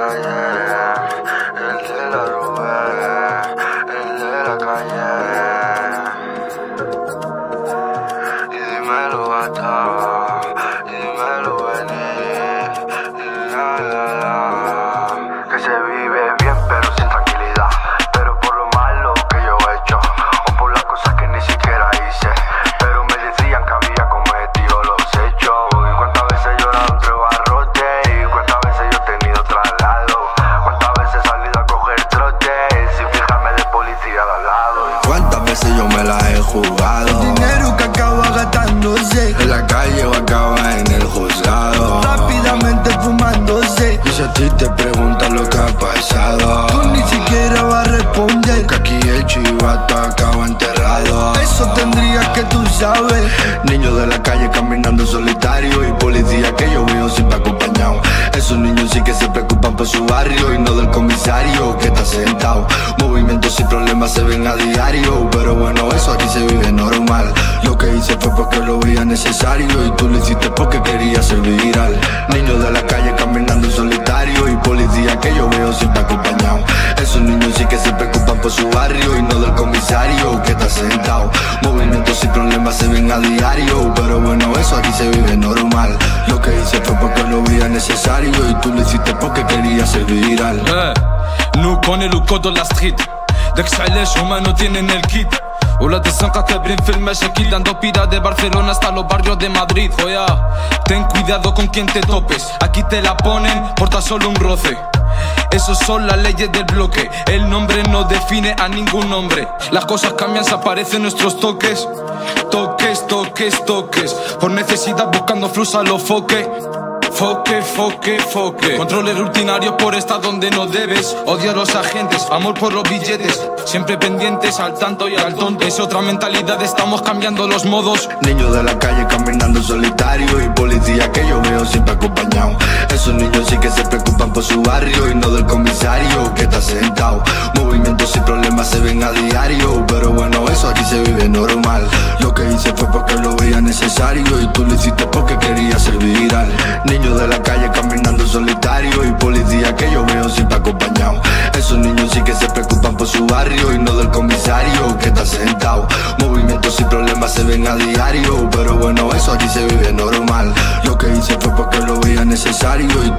Yeah. En la calle o acaba en el juzgado. Rápidamente fumándose Y si a ti te preguntan lo que ha pasado, Tú ni siquiera vas a responder que aquí el chivato acaba enterrado. Eso tendrías que tú sabes Niños de la calle caminando solitario y policía que yo veo siempre acompañado. Esos niños sí que se preocupan por su barrio y no del comisario que está sentado. Problemas se ven a diario, pero bueno, eso aquí se vive normal. Lo que hice fue porque lo veía necesario y tú lo hiciste porque querías ser viral. Niños de la calle caminando solitario y policía que yo veo siempre acompañado. Esos niños sí que se preocupan por su barrio y no del comisario que está sentado. Movimientos y problemas se ven a diario, pero bueno, eso aquí se vive normal. Lo que hice fue porque lo veía necesario y tú lo hiciste porque querías ser viral. Eh, nous code de la street Dès que sale les humanos tienen el kit ولا تسنقى كابرين في المشاكل dando pira de Barcelona hasta los barrios de Madrid Oya, ten cuidado con quien te topes Aquí te la ponen por tan solo un roce Esos son las leyes del bloque El nombre no define a ningún hombre Las cosas cambian, se aparecen nuestros toques Toques, toques, toques Por necesidad buscando flus a los foques Foque, foque, foque. Controles rutinarios por estar donde no debes. Odio a los agentes, amor por los billetes. Siempre pendientes al tanto y al tonto. Es otra mentalidad, estamos cambiando los modos. Niños de la calle caminando solitario y policía que yo veo siempre acompañado. Esos niños sí que se preocupan por su barrio y no del comisario que está sentado. Movimientos y problemas se ven a diario, pero bueno, eso aquí se vive normal. Lo que hice fue porque lo veía necesario y tú lo hiciste porque que yo veo siempre acompañado. Esos niños sí que se preocupan por su barrio y no del comisario que está sentado. Movimientos y problemas se ven a diario, pero bueno, eso aquí se vive normal. Lo que hice fue porque lo veía necesario y